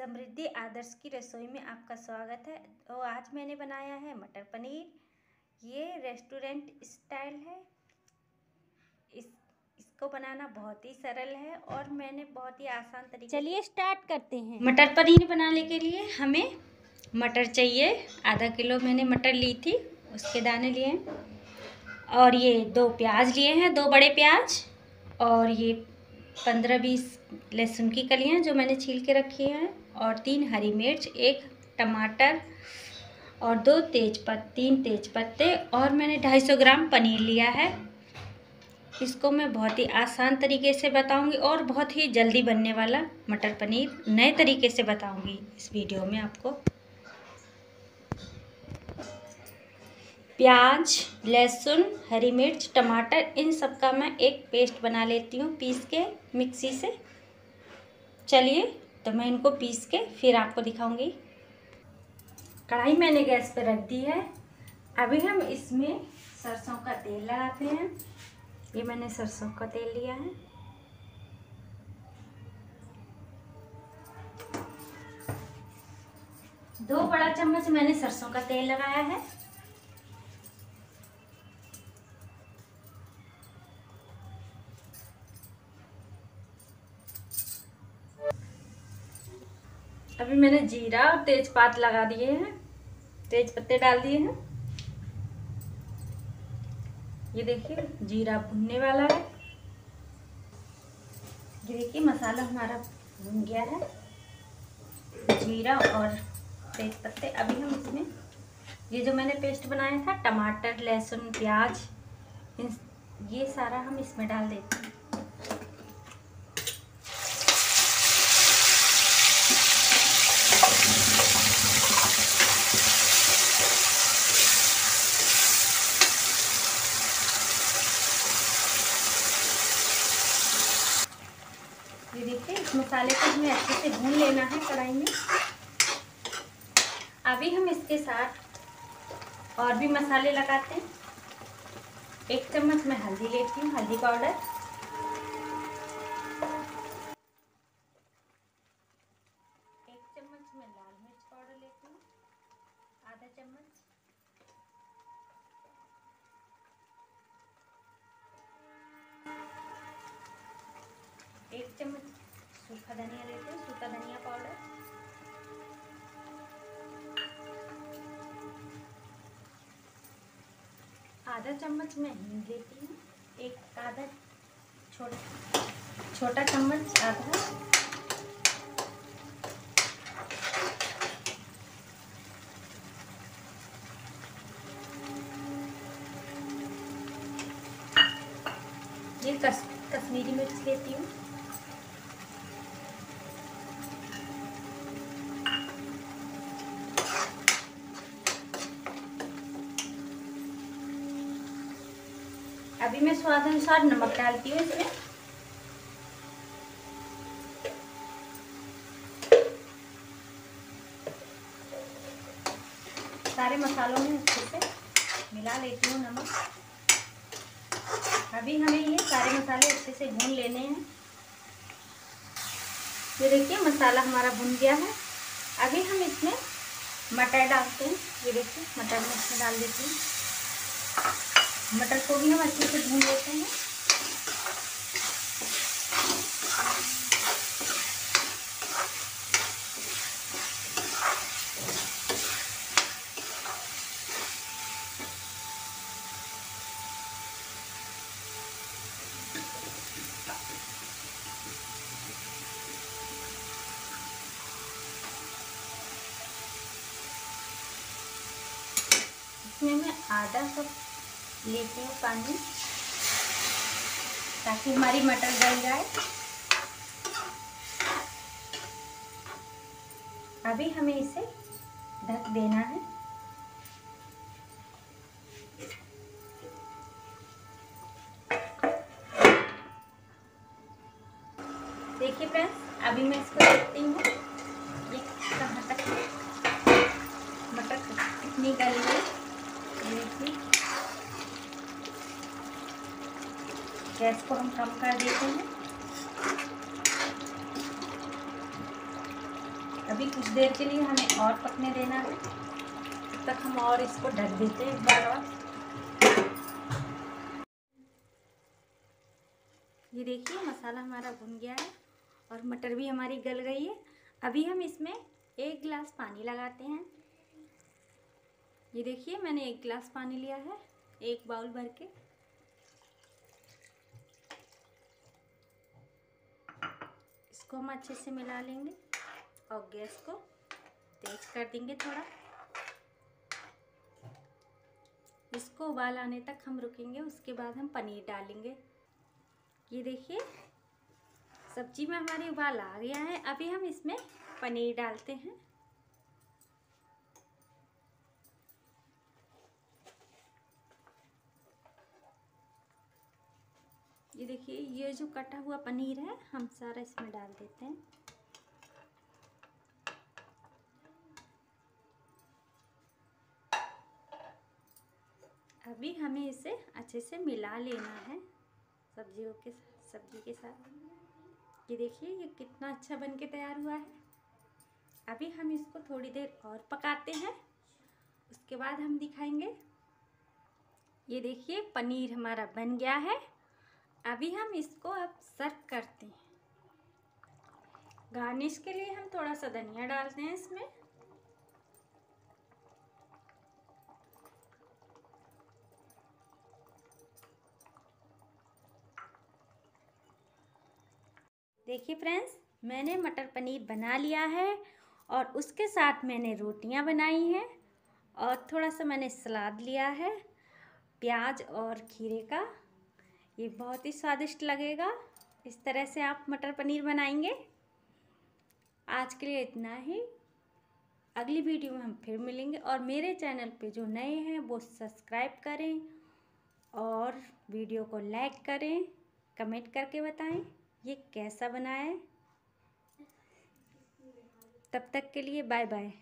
समृद्धि आदर्श की रसोई में आपका स्वागत है। तो आज मैंने बनाया है मटर पनीर। ये रेस्टोरेंट स्टाइल है। इस इसको बनाना बहुत ही सरल है और मैंने बहुत ही आसान तरीके चलिए स्टार्ट करते हैं। मटर पनीर बनाने के लिए हमें मटर चाहिए। आधा किलो मैंने मटर ली थी उसके दाने लिए और ये दो प्याज लिए हैं दो बड़े प्याज और ये पंद्रह बीस लहसुन की कलियाँ जो मैंने छील के रखी हैं। और तीन हरी मिर्च, एक टमाटर और दो तेज पत्ते तीन तेज पत्ते और मैंने ढाई सौ ग्राम पनीर लिया है। इसको मैं बहुत ही आसान तरीके से बताऊँगी और बहुत ही जल्दी बनने वाला मटर पनीर नए तरीके से बताऊँगी इस वीडियो में आपको। प्याज, लहसुन, हरी मिर्च, टमाटर, इन सब का मैं एक पेस्ट बना लेती हूँ पीस के मिक्सी से। चलिए तो मैं इनको पीस के फिर आपको दिखाऊँगी। कढ़ाई मैंने गैस पर रख दी है। अभी हम इसमें सरसों का तेल लगाते हैं। ये मैंने सरसों का तेल लिया है। दो बड़ा चम्मच मैंने सरसों का तेल लगाया है। अभी मैंने जीरा और तेजपात लगा दिए हैं। तेज पत्ते डाल दिए हैं। ये देखिए, जीरा भुनने वाला है। ये देखिए, मसाला हमारा भुन गया है। जीरा और तेज पत्ते अभी हम इसमें, ये जो मैंने पेस्ट बनाया था, टमाटर, लहसुन, प्याज ये सारा हम इसमें डाल देते हैं ये देखिए इस मसाले को हमें अच्छे से भून लेना है कढ़ाई में। अभी हम इसके साथ और भी मसाले लगाते हैं। एक चम्मच मैं हल्दी लेती हूँ, हल्दी पाउडर। एक चम्मच मैं लाल मिर्च पाउडर लेती हूँ, आधा चम्मच एक चम्मच सूखा धनिया लेते हैं, सूखा धनिया पाउडर। आधा चम्मच मैं हींग लेती हूँ, एक आधा छोटा छोटा चम्मच आधा। ये कश्मीरी मिर्च लेती हूँ। अभी मैं स्वाद अनुसार नमक डालती हूँ इसमें। सारे मसालों में अच्छे से मिला लेती हूँ नमक। अभी हमें ये सारे मसाले अच्छे से भून लेने हैं। ये देखिए, मसाला हमारा भुन गया है। अभी हम इसमें मटर डालते हैं। ये देखिए, मटर में इसमें डाल देती हूँ। मटर को भी हम अच्छे से भून लेते हैं। इसमें आधा कप लेती हूँ पानी, ताकि हमारी मटर गल जाए। अभी हमें इसे ढक देना है। देखिए फ्रेंड्स अभी मैं इसको देखती हूँ कहाँ तक मटर कितनी गली है देखिए गैस को हम कम कर देते हैं। अभी कुछ देर के लिए हमें और पकने देना है। तब तक हम और इसको ढक देते हैं एक बार और। ये देखिए, मसाला हमारा भुन गया है और मटर भी हमारी गल गई है। अभी हम इसमें एक गिलास पानी लगाते हैं। ये देखिए, मैंने एक गिलास पानी लिया है, एक बाउल भर के। इसको हम अच्छे से मिला लेंगे और गैस को तेज कर देंगे थोड़ा। इसको उबाल आने तक हम रुकेंगे, उसके बाद हम पनीर डालेंगे। ये देखिए, सब्ज़ी में हमारी उबाल आ गया है। अभी हम इसमें पनीर डालते हैं। ये देखिए, ये जो कटा हुआ पनीर है, हम सारा इसमें डाल देते हैं। अभी हमें इसे अच्छे से मिला लेना है, सब्जियों के सब्ज़ी के साथ। ये देखिए, ये कितना अच्छा बन के तैयार हुआ है। अभी हम इसको थोड़ी देर और पकाते हैं, उसके बाद हम दिखाएँगे। ये देखिए, पनीर हमारा बन गया है। अभी हम इसको अब सर्व करते हैं। गार्निश के लिए हम थोड़ा सा धनिया डालते हैं इसमें। देखिए फ्रेंड्स, मैंने मटर पनीर बना लिया है और उसके साथ मैंने रोटियाँ बनाई हैं और थोड़ा सा मैंने सलाद लिया है, प्याज और खीरे का। ये बहुत ही स्वादिष्ट लगेगा। इस तरह से आप मटर पनीर बनाएँगे। आज के लिए इतना ही। अगली वीडियो में हम फिर मिलेंगे और मेरे चैनल पे जो नए हैं, वो सब्सक्राइब करें और वीडियो को लाइक करें, कमेंट करके बताएँ, ये कैसा बना है। तब तक के लिए बाय बाय